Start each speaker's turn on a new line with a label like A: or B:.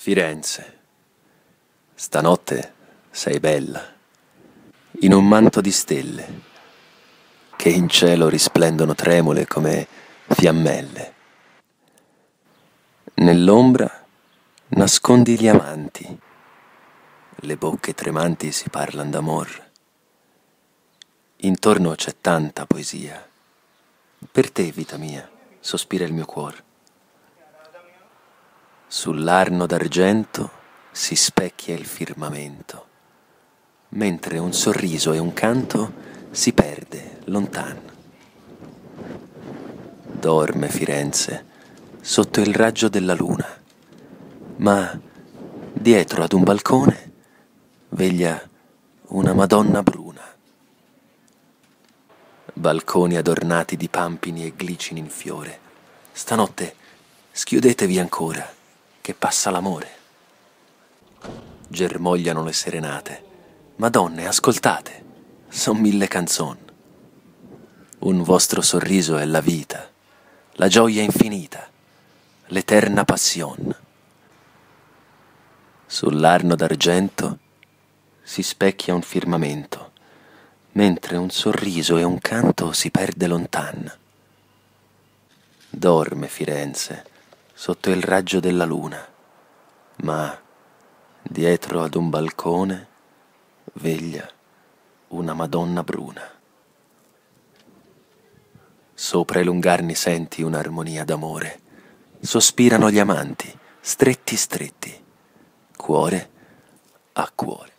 A: Firenze, stanotte sei bella, in un manto di stelle, che in cielo risplendono tremule come fiammelle. Nell'ombra nascondi gli amanti, le bocche tremanti si parlan d'amor. Intorno c'è tanta poesia. Per te, vita mia, sospira il mio cuore. Sull'arno d'argento si specchia il firmamento, mentre un sorriso e un canto si perde lontano. Dorme Firenze sotto il raggio della luna, ma dietro ad un balcone veglia una Madonna bruna. Balconi adornati di pampini e glicini in fiore. Stanotte schiudetevi ancora che passa l'amore. Germogliano le serenate. Madonne, ascoltate, son mille canzoni. Un vostro sorriso è la vita, la gioia infinita, l'eterna passion. Sull'arno d'argento si specchia un firmamento, mentre un sorriso e un canto si perde lontan. Dorme Firenze, sotto il raggio della luna, ma dietro ad un balcone veglia una Madonna bruna. Sopra i lungarni senti un'armonia d'amore, sospirano gli amanti, stretti stretti, cuore a cuore.